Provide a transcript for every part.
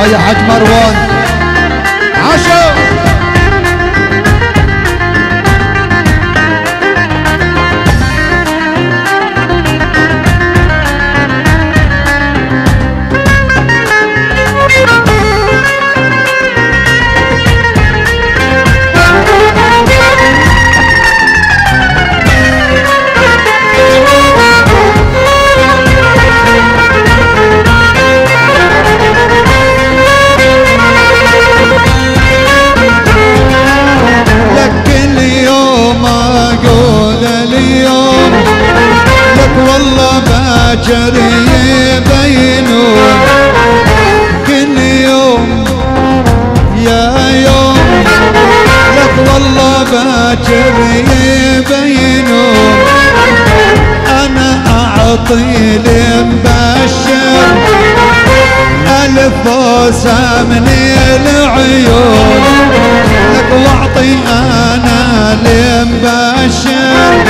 آه يا حاج مروان عاشو جري يبينون كل يوم يا يوم. لك والله باكر يبينون أنا أعطي لمبشر الفوسة من العيون. لك واعطي أنا المبشر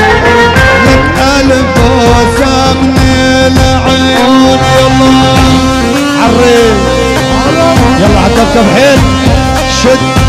لك الفوسة من العيون. يلا. عري يلا عطبطب حيل شد.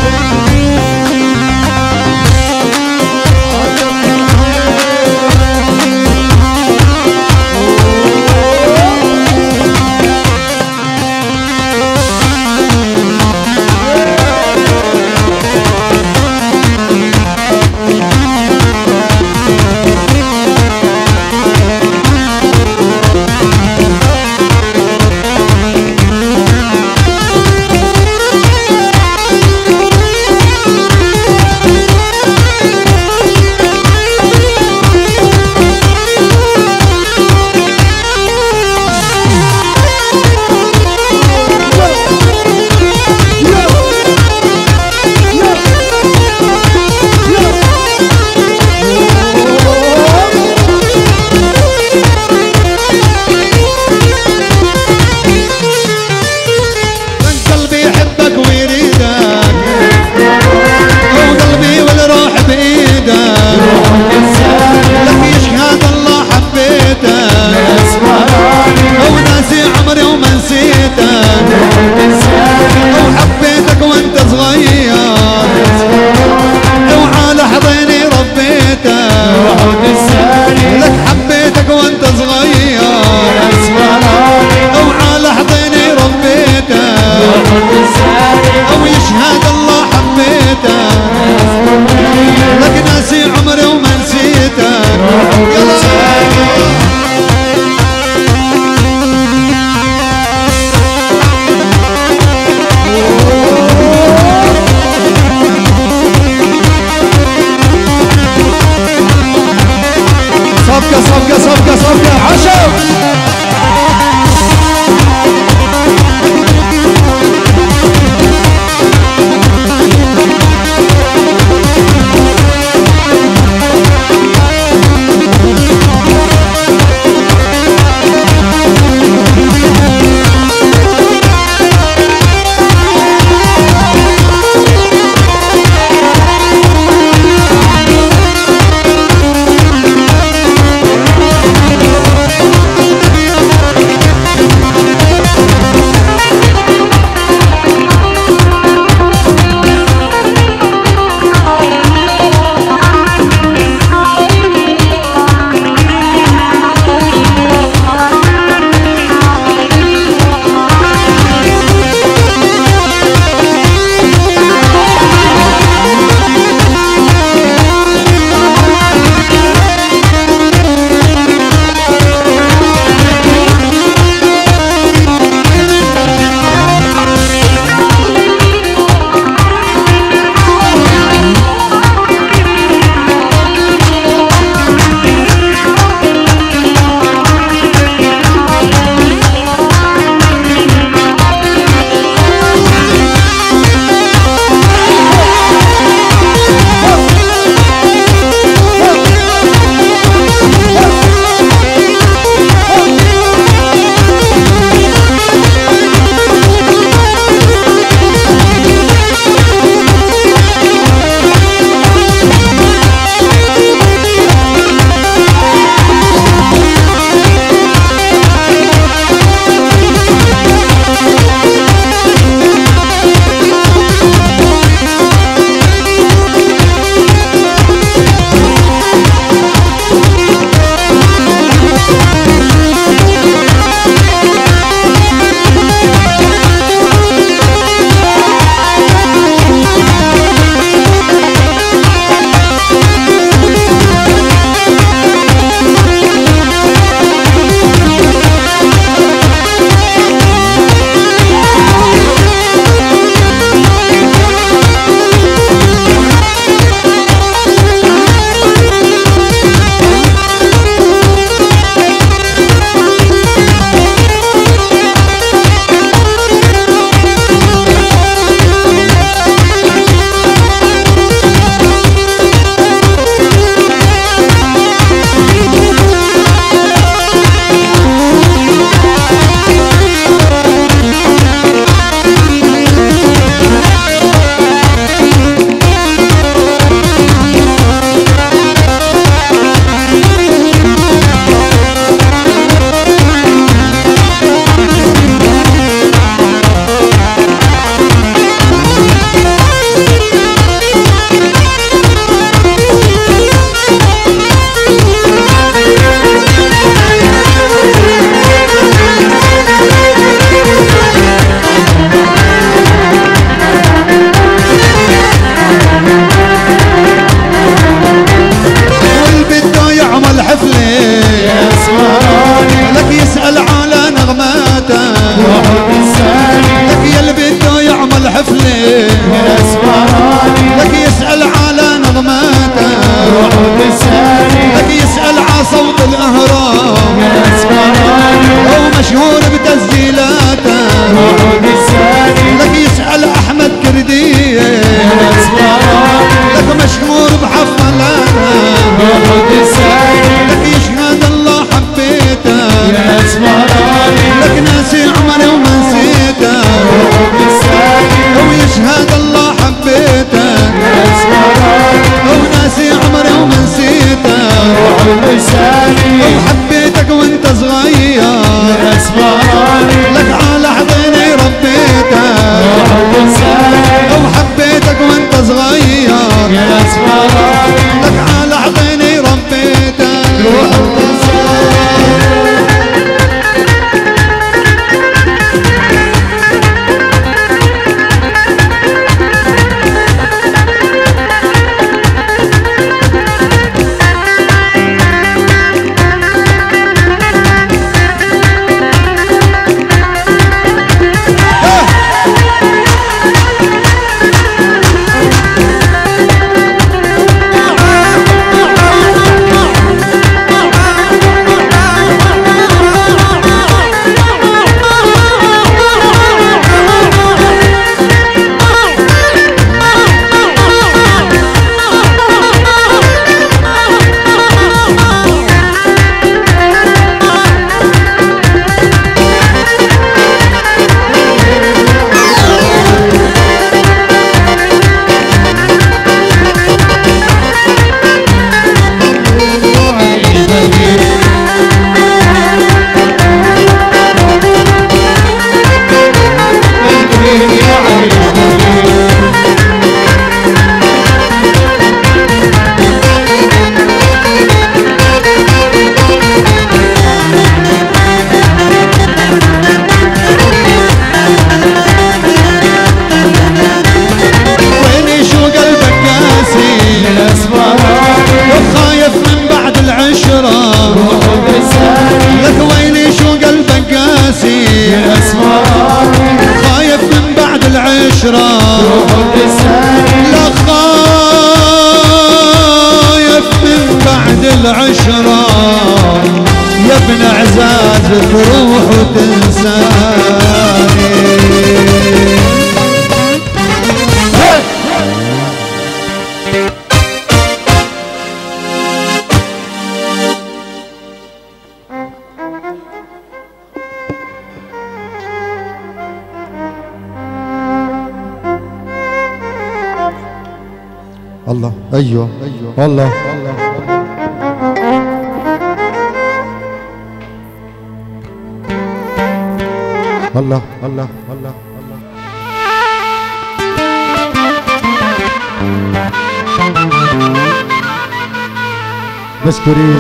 العشرة يا ابن عزاز تروح وتنساني. الله أيوه الله. الله الله الله مشكورين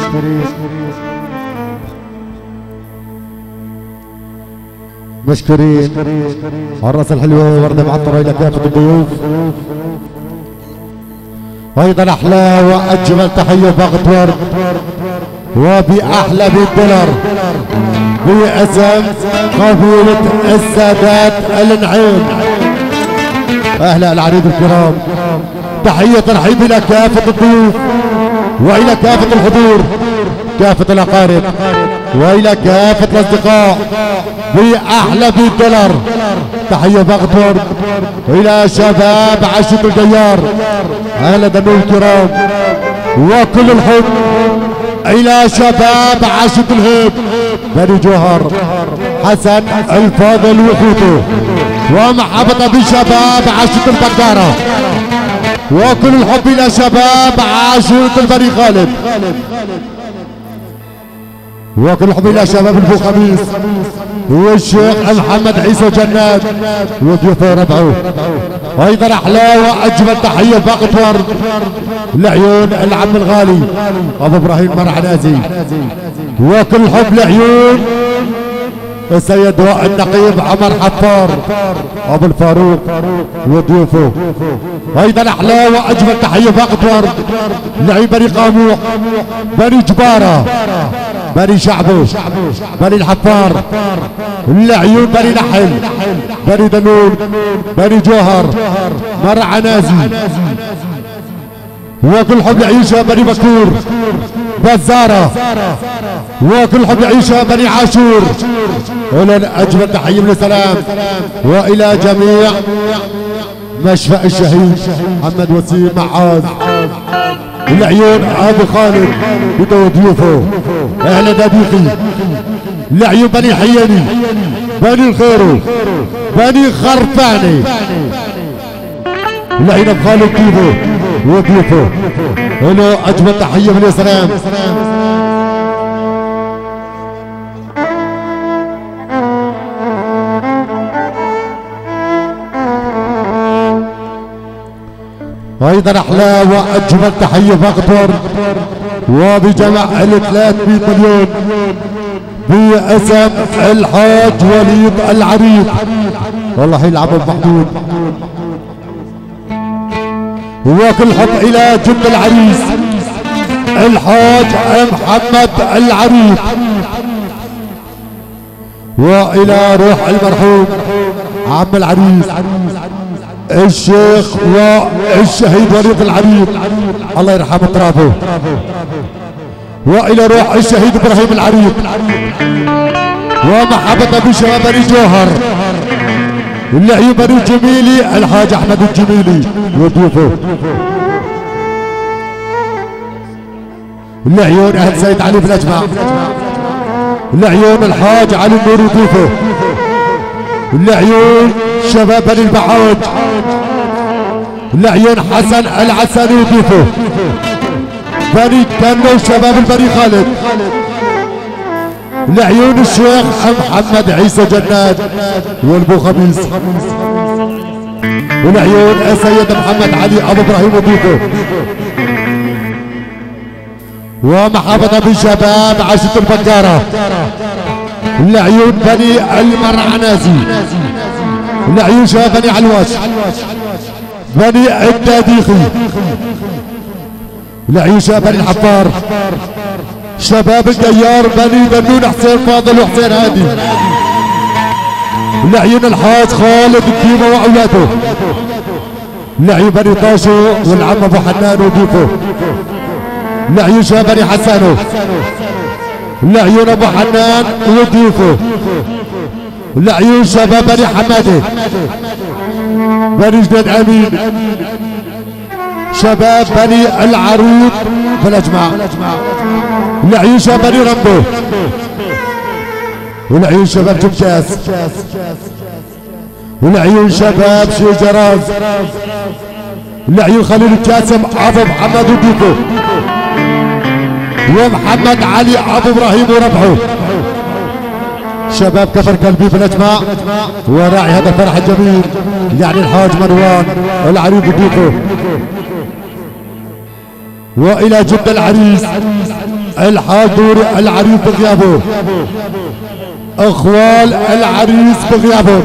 مشكورين الرأس الحلوة وردة معطرة إلى كافة الضيوف. أيضا أحلى وأجمل تحية باغت ورد وبأحلى بالدولار. باسم قبيله السادات النعيم أهلا العريض الكرام. تحية ترحيب إلى كافة الضيوف وإلى كافة الحضور كافة الأقارب وإلى كافة الأصدقاء باحلى بالدولار تحية باغت ورد إلى شباب عشق الديار أهلا دمي الكرام. وكل الحب إلى شباب عاشق الهب بني جوهر حسن الفاضل وخوته ومحبة بشباب عاشق البقارة. وكل الحب إلى شباب عاشق البني خالد. وكل الحب إلى شباب البو خميس. والشيخ محمد عيسى جنات. وضيوفه ربعه أيضا أحلى وأجمل تحية باقة ورد لعيون العم الغالي أبو إبراهيم مرعنازي وكل حب لعيون. السيد النقيب عمر حفار أبو الفاروق وضيوفه. أيضا أحلى وأجمل تحية باقة ورد لعيب بني قاموح بني جبارة بني شعبه بني الحفار. العيون بني نحل بني دنون بني جوهر مرعى نازي. وكل حب يعيشها بني بكور. بزارة وكل حب يعيشها بني عاشور. إلى أجمل تحية من السلام. وإلى جميع مشفى الشهيد محمد وسيم معاذ. العيون أبو خالد بدو ضيوفه. أهلا دبيقي العيون بني حياني. بني الخيرو بني خرفاني. العين أبو خالد كيفو وضيوفه. له أجمل تحية من السلام وأيضا أحلى وأجمل تحية فقط وبجمع ال 300 مليون. باسم الحاج وليد العريض. والله يلعب محمود. وكل حب إلى جند العريس. الحاج محمد العريض وإلى روح المرحوم عم العريس. الشيخ والشهيد وليد العريض الله يرحم اطرافه وإلى روح الشهيد إبراهيم العريض ومحبة ابو شباب بني جوهر. اللي بني الجميلي الحاج أحمد الجميلي. وضيوفه العيون أهل سيد علي في الاجمع العيون الحاج علي النور وضيوفه العيون شباب بني البحوج. العيون حسن العساني وضيوفه بني كانو شباب البني خالد. العيون الشيخ محمد عيسى جنات والبو خميس. والعيون السيد محمد علي أبو إبراهيم وضيوفه ومحافظة بالشباب عاشت البكارة. العيون بني المرعنازي العيون شباب بني علواش. بني الداديخي. العيون شباب بني الحفار. شباب الديار بني بنون حسين فاضل وحسين هادي. العيون الحاج خالد الكيمة وأولاده. العيون بني طاشو والعم أبو حنان وضيوفه لعيون شباب بني حسانو لعيون أبو حنان وضيوفه لعيون شباب بني حماده بني جديد أمين. شباب بني العروض بالاجماع لعيون شباب رمبو ولعيون شباب جبجاس ولعيون شباب شي جراز لعيون خليل الجاسم ابو محمد وضيوفه ومحمد علي ابو إبراهيم وربحه شباب كفر قلبي بالاجماع وراعي هذا الفرح الجميل يعني الحاج مروان العريض ضيوفه وإلى جد العريس. الحاج دوري العريس بغيابه. أخوال العريس بغيابهم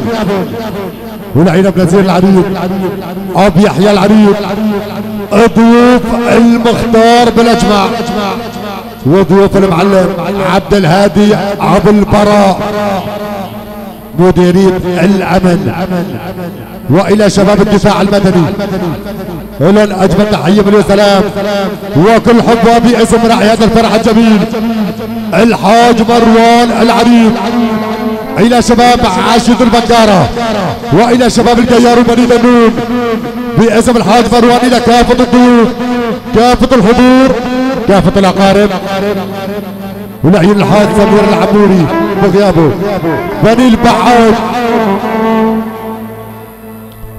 ولعينا بنزير العريض ابو يحيى العريض ضيوف المختار بالأجماع. وضيوف المعلم عبد الهادي ابو البراء. مديرية الأمن. وإلى شباب الدفاع المدني. لن اجمل تحية من السلام. وكل حب باسم راعي هذا الفرح الجميل. الحاج مروان العريض إلى شباب عاشد البكارة. وإلى شباب الجيار وبني دنون باسم الحاج مروان إلى كافة الضيوف. كافة الحضور. كافة الأقارب. ولعيون الحاج سمير العموري بغيابه. بني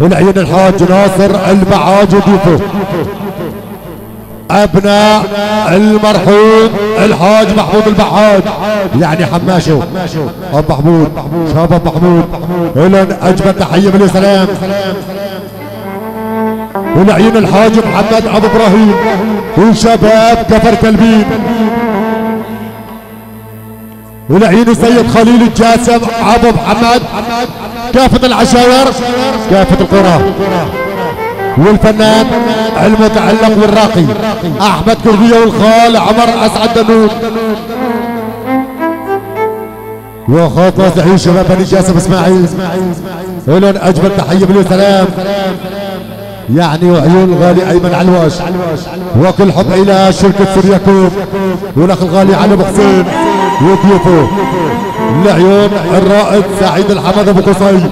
البعاج ولعيون الحاج ناصر البعاج وضيوفه أبناء المرحوم الحاج محمود البحاج. يعني حماشة. ابو محمود. شباب ابو محمود. لن أجمل تحية من السلام ولعيون الحاج محمد أبو إبراهيم؟ وشباب كفر كلبين ولعيون السيد خليل الجاسم أبو محمد؟ كافة العشاير كافة القرى. والفنان المتعلق والراقي أحمد كردية والخال عمر أسعد دنون. واخواتنا تحية شباب بني جاسم إسماعيل. لهم أجمل تحية من السلام يعني وعيون الغالي أيمن علواش. وكل حب إلى شركة سورياكوب والاخ الغالي علي حسين وضيوفه. لعيون الرائد سعيد الحمد أبو قصي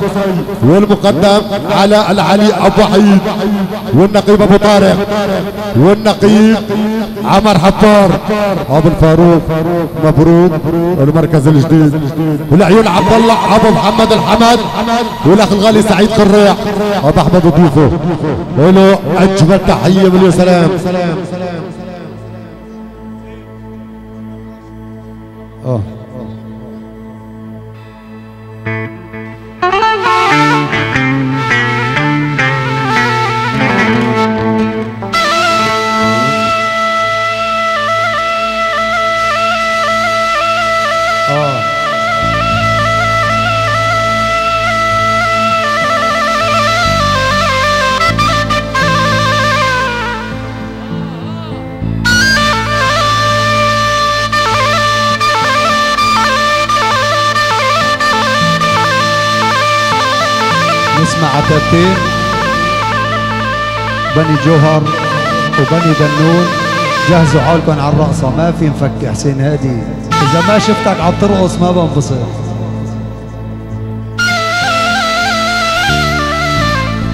والمقدم على العلي أبو وحيد والنقيب أبو طارق والنقيب عمر حفار أبو الفاروق مبروك المركز الجديد. ولعيون عبد الله أبو محمد الحمد والأخ الغالي سعيد قريع أبو أحمد وضيوفه له أجمل تحية من سلام. آه. وبني دنون جهزوا حالكم على الرقصة ما في نفك حسين هادي. إذا ما شفتك عم ترقص ما بنبسط.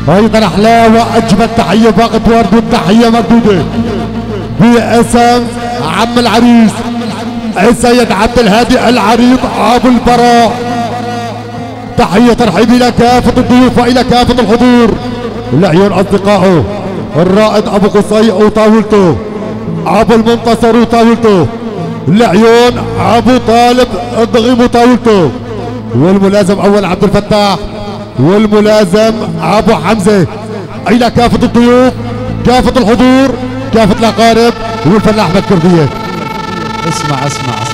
أيضا أحلى وأجمل تحية باقة ورد والتحيه مردوده باسم عم العريس السيد عبد الهادي العريض أبو البراء. تحية ترحيب إلى كافة الضيوف وإلى كافة الحضور. لعيون أصدقائه. الرائد أبو قصي وطاولته أبو المنتصر وطاولته لعيون أبو طالب الضغيب وطاولته والملازم أول عبد الفتاح. والملازم أبو حمزة. إلى كافة الضيوف كافة الحضور كافة الأقارب والفنان أحمد كردية. اسمع اسمع اسمع.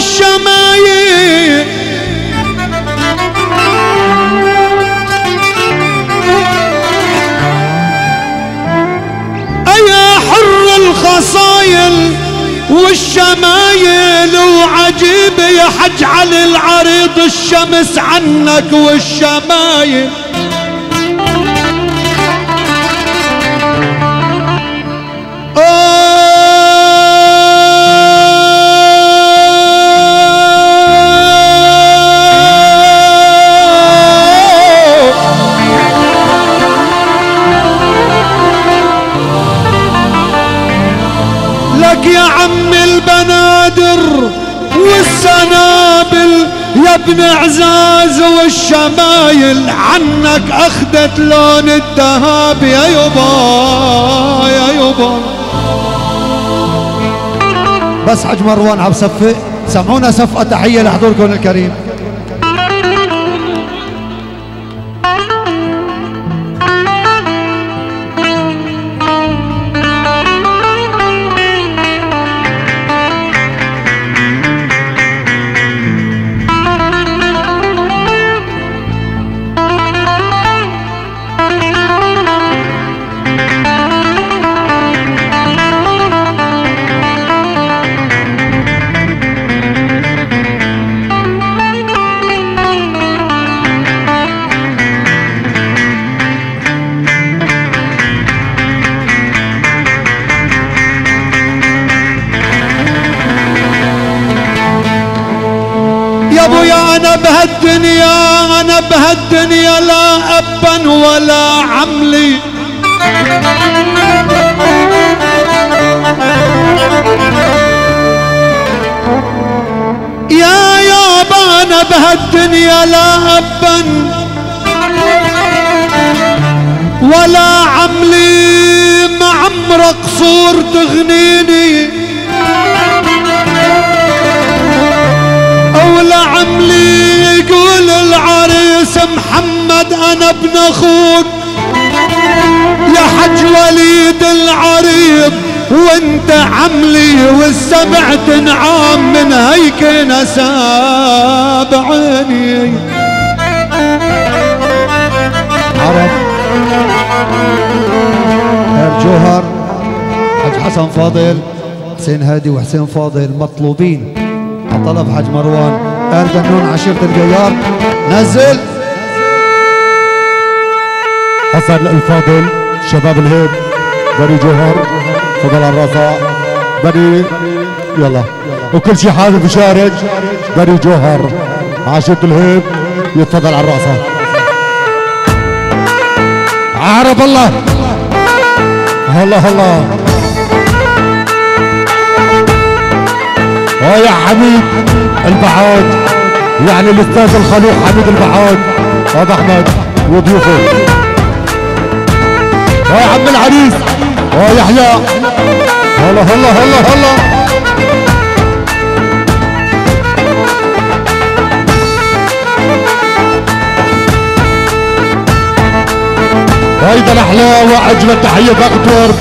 والشمايل أيا حر الخصايل والشمايل وعجيب يا حج علي العريض الشمس عنك والشمايل. البنادر والسنابل. يا ابن عزاز والشمايل عنك أخذت لون الذهب يا يبا يا يبا بس حج مروان عم صفق. سمعونا صفقة تحية لحضوركم الكريم. بهالدنيا لا أبا ولا عملي. يا يابا أنا بهالدنيا لا أبا ولا عملي. ما عمرك قصور تغنيني. العريس محمد أنا ابن أخوك. يا حج وليد العريض وأنت عملي والسبع تنعام من هيك نساب عيني. عرب. الجوهر حج حسن فاضل حسين هادي وحسين فاضل مطلوبين. على طلب حج مروان آل بنون عشيرة الجيار. نزل. حسن الفاضل شباب الهيب بني جوهر فضل الرفاء بني يلا. وكل شيء حابب يشارك بني جوهر. عاشق الهيب يتفضل على الرأسة عرب الله. الله الله آه يا حميد البعاد. يعني الأستاذ الخلوق حميد البعاد. ابو أحمد؟ وضيوفه. يا عم العريس آه يحيى. هلا هلا هلا هلا. أيضا أحلى وأجمل تحية دكتور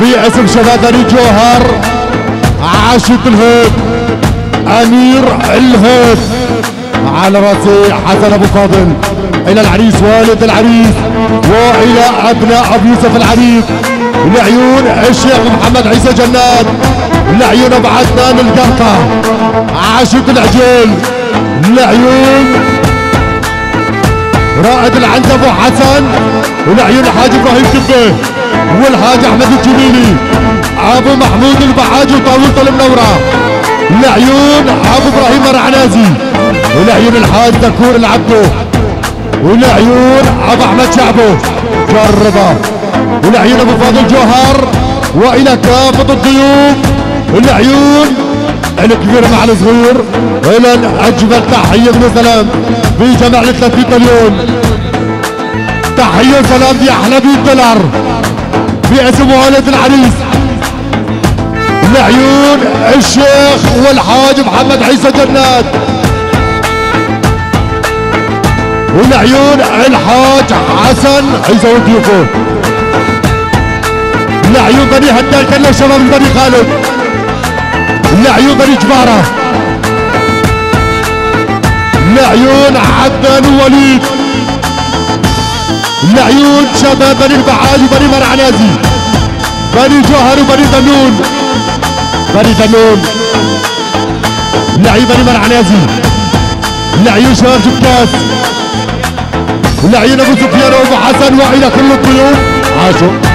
باسم بني جوهر عاشق الهيب أمير الهيب. على راسي حسن أبو فاضل إلى العريس والد العريس وإلى أبناء أبو يوسف العريس. لعيون الشيخ محمد عيسى جنات لعيون أبو عدنان القرقة. عاشق العجيل لعيون رائد العنز أبو حسن. ولعيون الحاج إبراهيم كبه. والحاج أحمد الجميلي أبو محمود البحاج وطاولته المنوره لعيون أبو إبراهيم الرعنازي. ولعيون الحاج ذكور العبدو ولعيون ابو احمد شعبه جربه ولعيون أبو فاضل جوهر وإلى كافة الضيوف. والعيون الكبير مع الصغير. إلى اجمل تحية من سلام في جمع ال 30 مليون. تحية وسلام دي أحلى 100 دولار. باسم والد العريس. لعيون الشيخ والحاج محمد عيسى جنات. ولعيون الحاج حسن. عيسى وضيوفه لعيون بني هدال كله شباب بني خالد لعيون بني جبارة. لعيون عدنان ووليد لعيون شباب بني البعاد وبني مرعنازي. بني جوهر وبني دنون بني دنون لعيون بني مرعنازي. لعيون شباب جبكاس لعيون ابو سفيان وابو حسن والى كل الضيوف. عاشوا.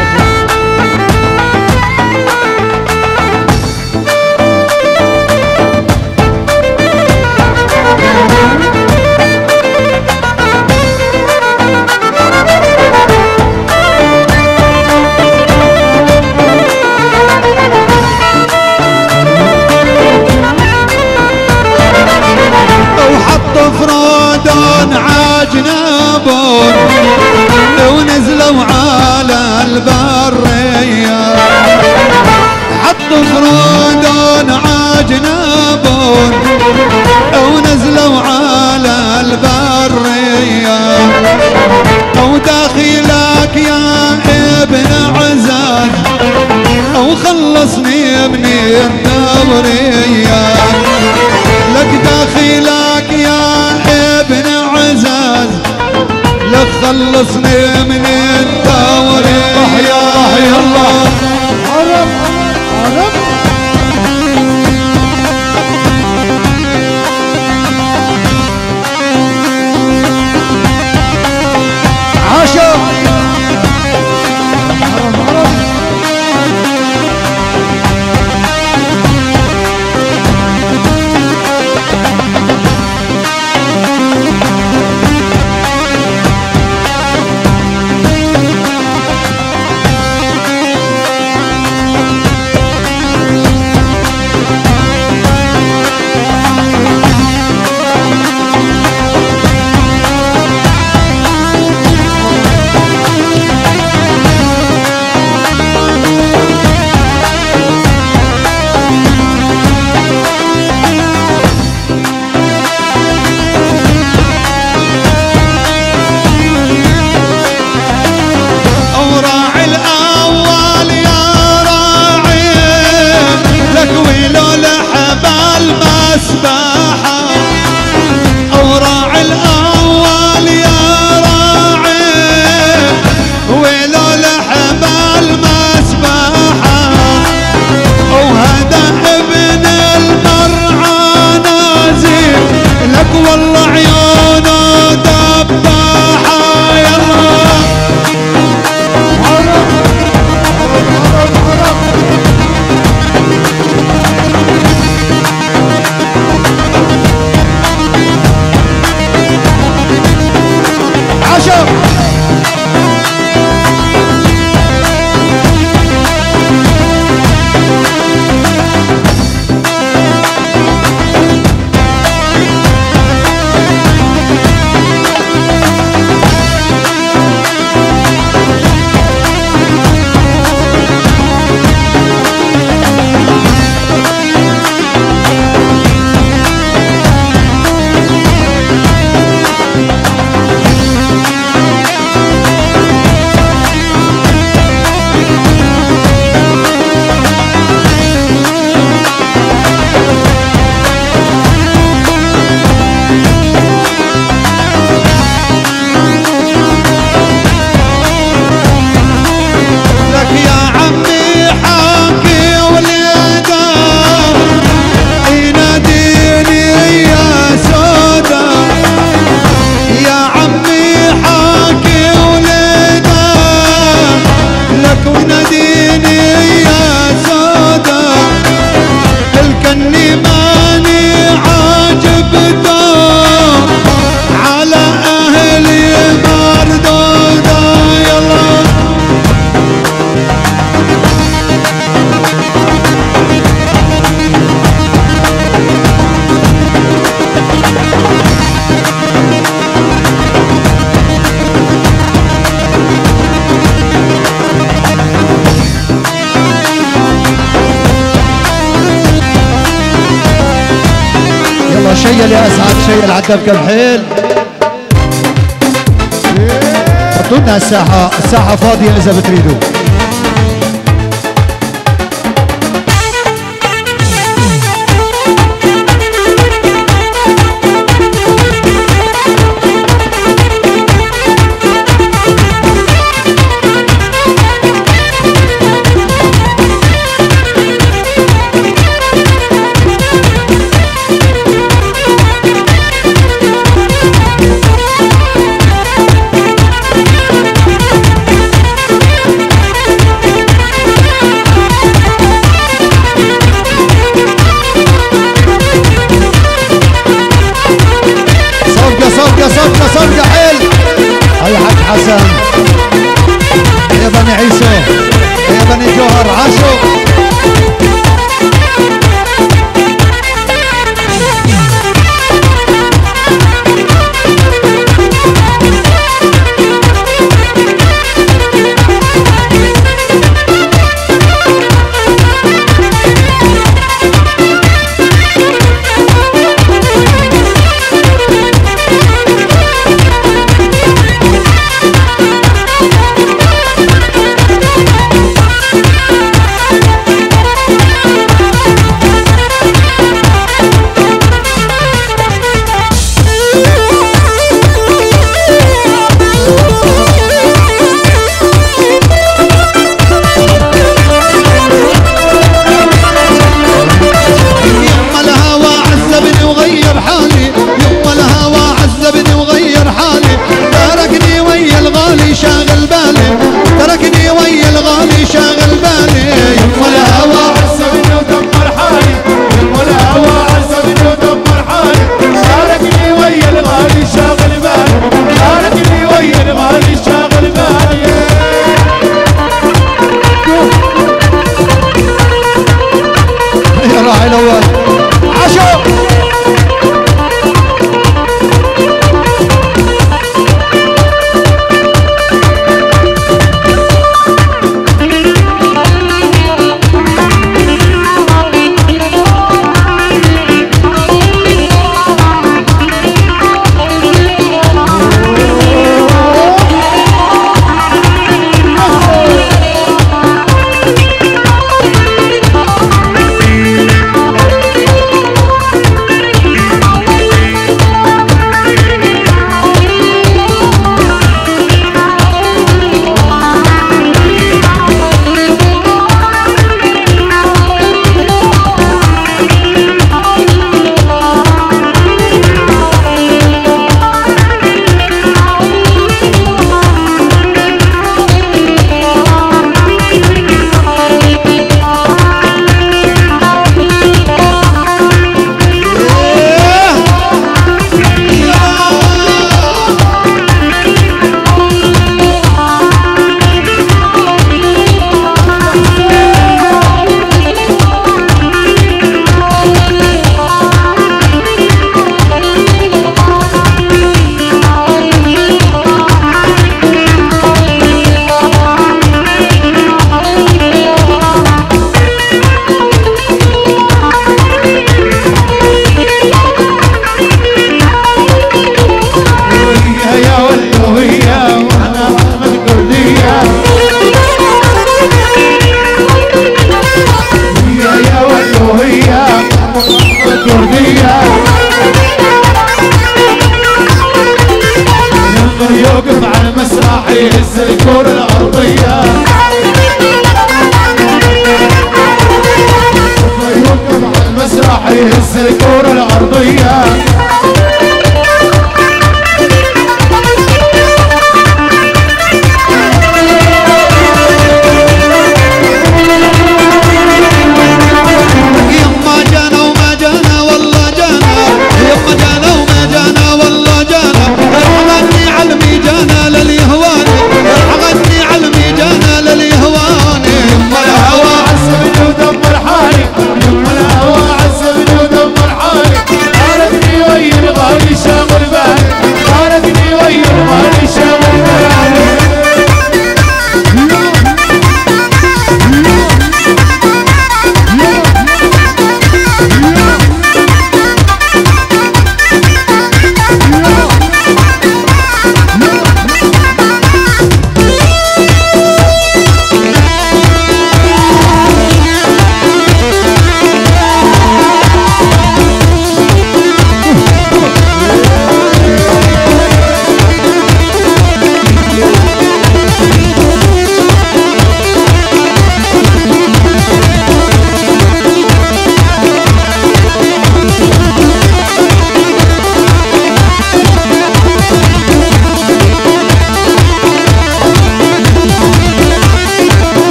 meus شيل عدى بكم حيل. حطوا لنا الساحه الساحة فاضية إذا بتريدوا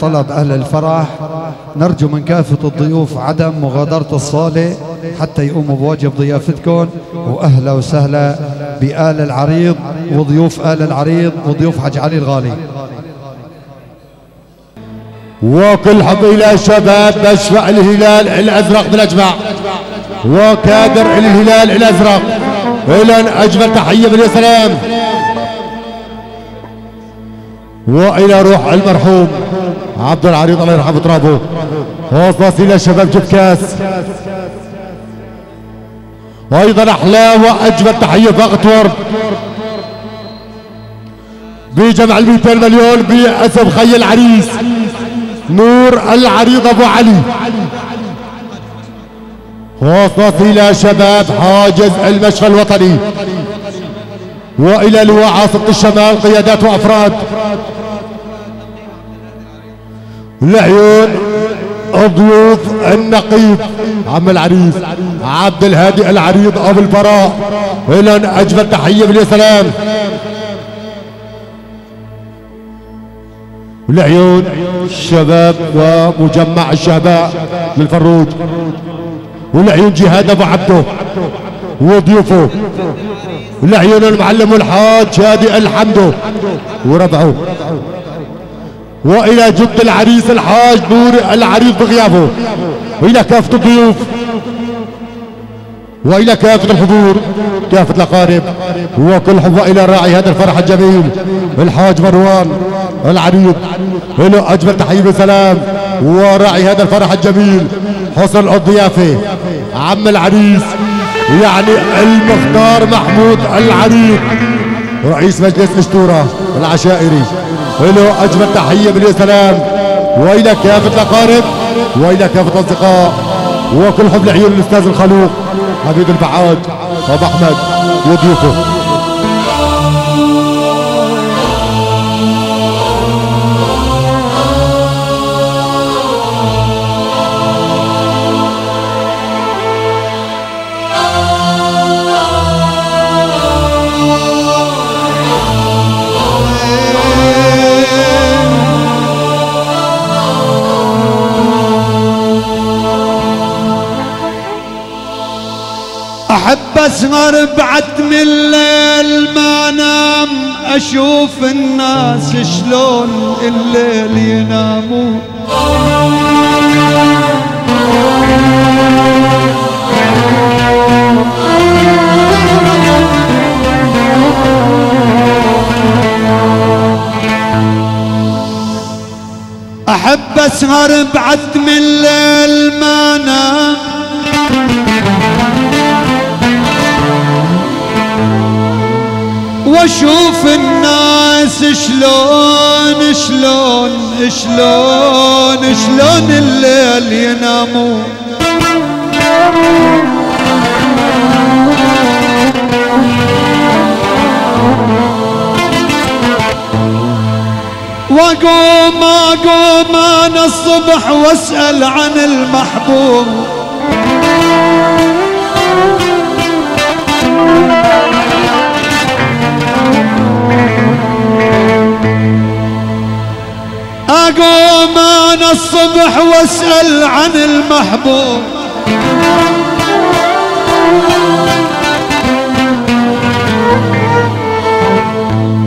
طلب أهل الفرح نرجو من كافة الضيوف عدم مغادرة الصالة حتى يقوموا بواجب ضيافتكم. وأهلا وسهلا بآل العريض وضيوف آل العريض وضيوف حج علي الغالي. وكل حب إلى شباب مشفع الهلال الأزرق بالأجمع. وكادر الهلال الأزرق. إلى أجمل تحية من السلام. وإلى روح المرحوم عبد العريض الله يرحمه ترابه وصلت إلى شباب جيب كاس. وأيضا أحلى وأجمل تحية فقط ورد. بجمع ال 200 مليون بأسم خي العريس نور العريض أبو علي. وصلت إلى شباب حاجز المشفى الوطني. وإلى لواء عاصمة الشمال قيادات وأفراد. العيون ضيوف النقيب عم العريس عبد الهادي العريض أبو البراء. إلى أجمل تحية بالسلام والعيون الشباب ومجمع الشهباء من فروج والعيون جهاد أبو عبده وضيوفه. والعيون المعلم والحاج شادي الحمدو وربعه وإلى جد العريس الحاج نور العريس بغيابه. وإلى كافة الضيوف. وإلى كافة الحضور. كافة الأقارب. وكل حب إلى راعي هذا الفرح الجميل. الحاج مروان العريض له أجمل تحية وسلام. وراعي هذا الفرح الجميل. حسن الضيافه عم العريس. يعني المختار محمود العريض رئيس مجلس اشتورة العشائري. له أجمل تحية من السلام وإلى كافة الأقارب وإلى كافة الأصدقاء وكل حب لعيون الأستاذ الخلوق حبيب البعاد أبو أحمد وضيوفه. اسهر بعد من الليل ما انام أشوف الناس شلون الليل ينامون أحب اسهر بعد من الليل ما انام واشوف الناس شلون شلون شلون شلون الليل ينامون واقوم اقوم أنا الصبح واسأل عن المحبوب. اقوم أنا الصبح واسأل عن المحبوب.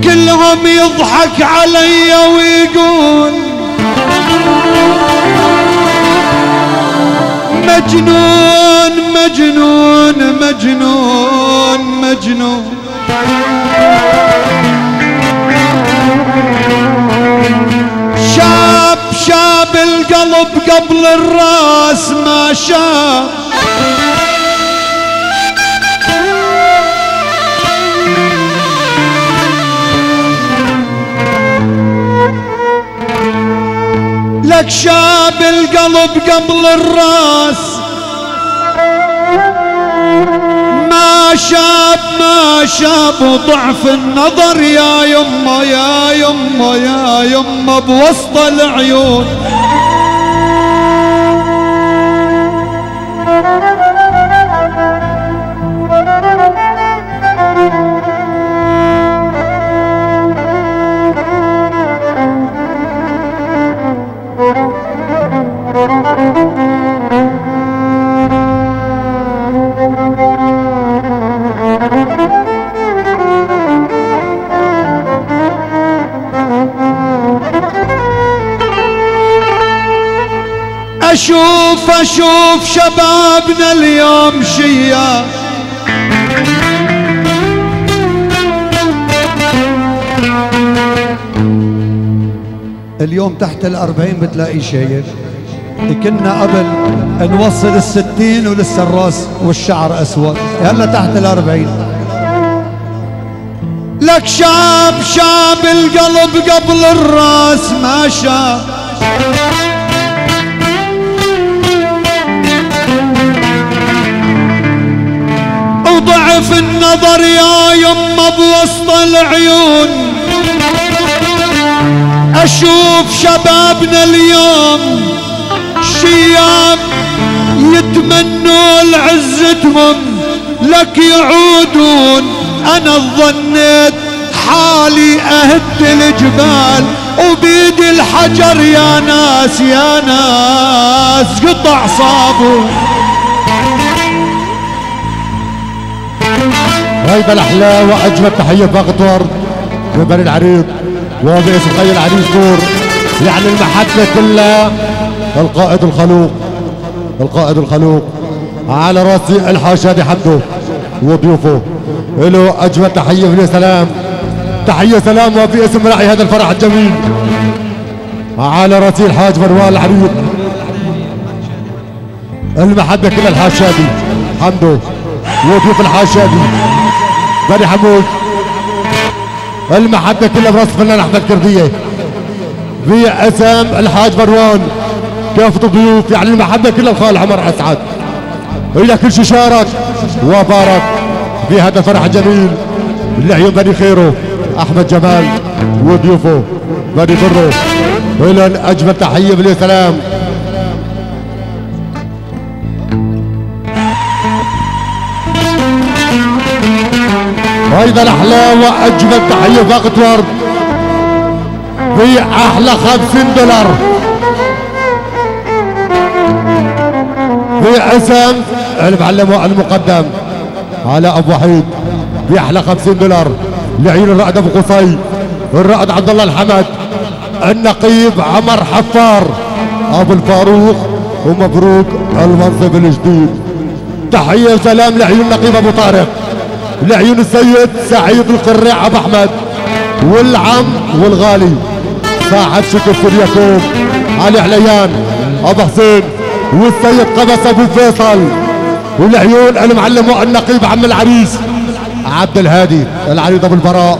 كلهم يضحك علي ويقول مجنون مجنون مجنون مجنون. شاب شاب القلب قبل الراس ما شاب لك شاب القلب قبل الراس. شاب ما شاب وضعف النظر يا يمه يا يمه يا يمه بوسط العيون. أشوف أشوف شبابنا اليوم شيا. اليوم تحت الأربعين بتلاقي شايف كنا قبل نوصل الستين ولسه الرأس والشعر أسود. هلا تحت الأربعين. لك شاب شاب القلب قبل الرأس ما شاب وضعف النظر يا يمه بوسط العيون. أشوف شبابنا اليوم شياب يتمنوا لعزتهم لك يعودون. أنا ظنيت حالي أهد الجبال وبيد الحجر يا ناس يا ناس قطع صابون. هيدا الأحلى وأجمل تحية فقط ورد من بني العريض وباسم خي العريس نور يعني المحبة كلها القائد الخلوق القائد الخلوق. على راسي الحاشادي حمدو وضيوفه. له أجمل تحية من سلام. تحية سلام وفي اسم راعي هذا الفرح الجميل. على راسي الحاج مروان العريق المحبة كلها الحاشادي حمدو وضيوف الحاشادي بني حمود. المحبة كلها براس فنان أحمد كرديه في اسام الحاج مروان. كافة الضيوف يعني المحبة كلها الخال عمر أسعد. إلى كل شي شارك وبارك في هذا الفرح الجميل اللي عيون بني خيره أحمد جمال وضيوفه بني بره إلى أجمل تحية بالسلام أيضا أحلى وأجمل تحية باقة ورد. في أحلى 50 دولار. في عسام المعلم المقدم على أبو وحيد. بيحلى 50 دولار. لعين الرائد أبو قصي. الرائد عبد الله الحمد. النقيب عمر حفار. أبو الفاروق ومبروك المنصب الجديد. تحية وسلام لعيون النقيب أبو طارق. لعيون السيد سعيد القريع أبو أحمد. والعم والغالي صاحب شكر سورياكوب علي حليان أبو حسين والسيد قبس أبو فيصل. والعيون المعلم النقيب عم العريس عبد الهادي العريض أبو البراء.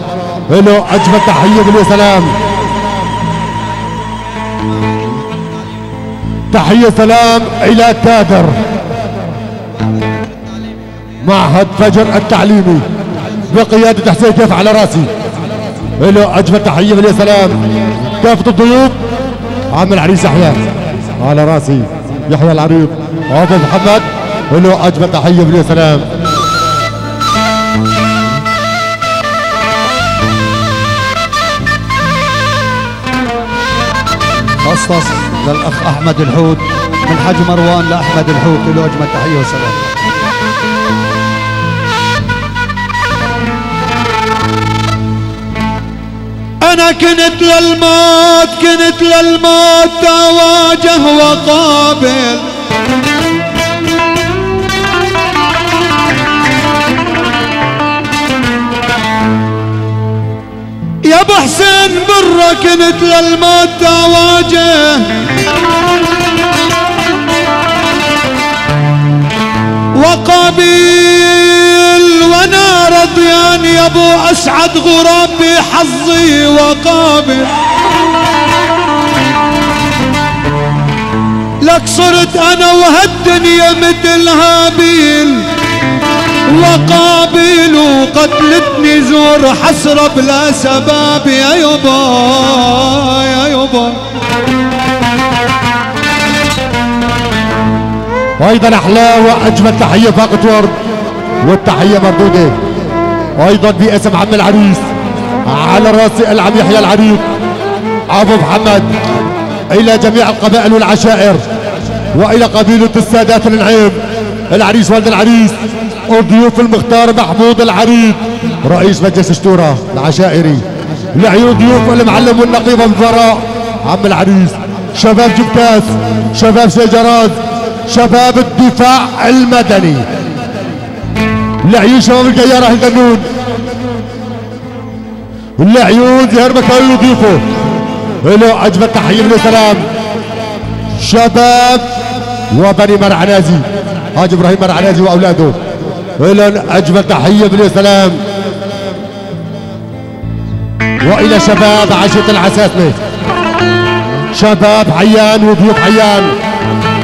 له أجمل تحية بالسلام. تحية سلام إلى كادر معهد فجر التعليمي بقيادة حسين كيف على راسي. له أجمل تحية بالسلام كافه الضيوف؟ عم العريس يحيى. على راسي يحيى العريض ابو محمد. له أجمل تحية بالسلام قصص للاخ أحمد الحوت من حاج مروان لأحمد الحوت. له أجمل تحية وسلام. أنا كنت للموت كنت للموت تواجه وقابل. يا أبو حسين برا كنت للموت تواجه. وقابل. وأنا رضيان يا أبو أسعد غراب بحظي وقابل. لك صرت أنا وهالدنيا مثل هابيل وقابل وقتلتني زور حسرة بلا سباب. يا يبا يا يبا وأيضا أحلى وأجمل تحية فاقة ورد. والتحية مردودة. أيضا باسم عم العريس. على رأس العم يحيى العريق ابو محمد. إلى جميع القبائل والعشائر. وإلى قبيلة السادات النعيم. العريس والد العريس. الضيوف المختار محمود العريق رئيس مجلس الشورى العشائري. لعيون ضيوف المعلم والنقيب الفراء. عم العريس. شباب جبتاس شباب شجرات. شباب الدفاع المدني. لعيون شباب الجيارة الجنون لعيون زهير مكاوي وضيوفه. له اجمل تحيه من السلام. شباب وبني مرعنازي. حاج إبراهيم مرعنازي وأولاده. له اجمل تحيه من السلام. وإلى شباب عشره العساسمه شباب حيان وضيوف حيان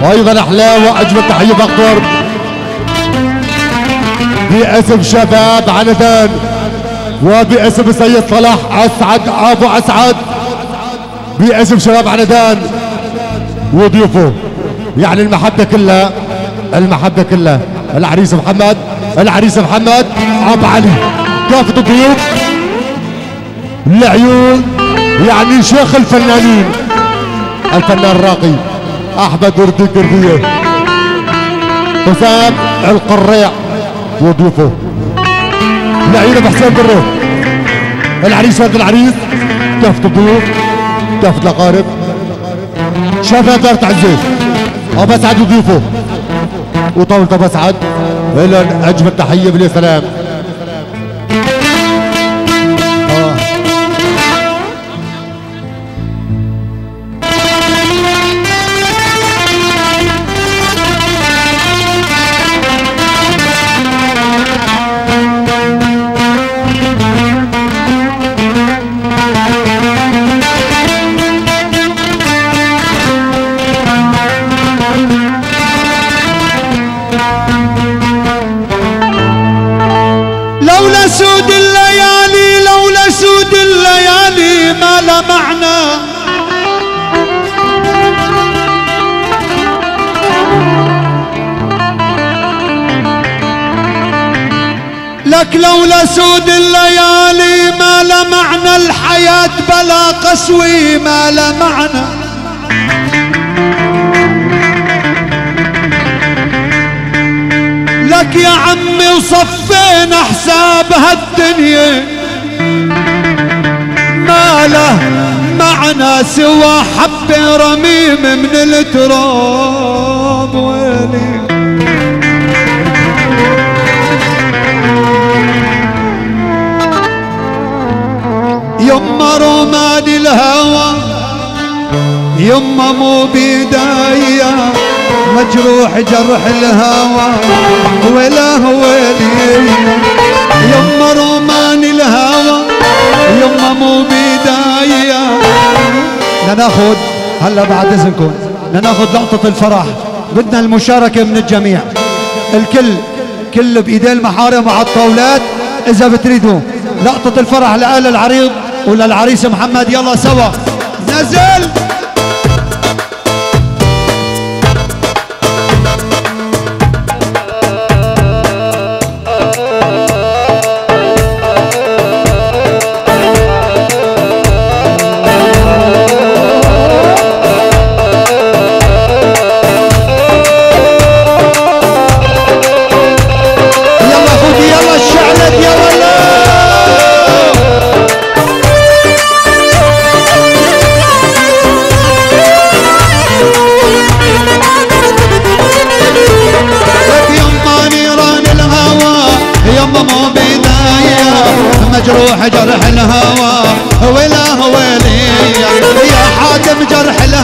وأيضا أحلى وأجمل تحية بقطر باسم شباب عنتان وباسم السيد صلاح أسعد أبو أسعد. باسم شباب عنتان وضيوفه يعني المحبة كلها المحبة كلها. العريس محمد العريس محمد أبو علي. كافة الضيوف. العيون يعني شيخ الفنانين. الفنان الراقي أحمد وردي قرديه حسام القريع. وضيوفه. العيون ابو حسين بره العريس ولد العريس كافة الضيوف كافة الأقارب. شباب دار عزيز أبو اسعد وضيوفه. وطاولة أبو اسعد لهم أجمل تحية باليا لك لولا سود الليالي ما لا معنى الحياة بلا قسوي ما لا معنى لك يا عمي وصفينا حساب هالدنيا ما له معنى سوى حبة رميم من التراب ويلي. رماد الهوى يما مو بداية مجروح جرح الهوى. ولا ويلي يما رومان الهوى يما مو بداية. لناخذ هلا بعد إذنكم لناخذ لقطة الفرح. بدنا المشاركة من الجميع. الكل كل بايديه المحارم وعلى الطاولات إذا بتريدوا. لقطة الفرح لآل العريض. وللعريس محمد يلا سوا. نزل!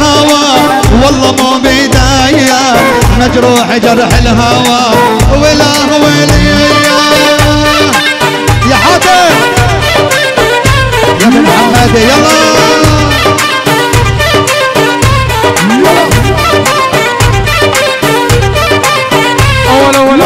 الهوى والله مو بداية. مجروح جرح الهوى ولا ويلي يا حاتم. يا ابن محمد يلا. ولا ولا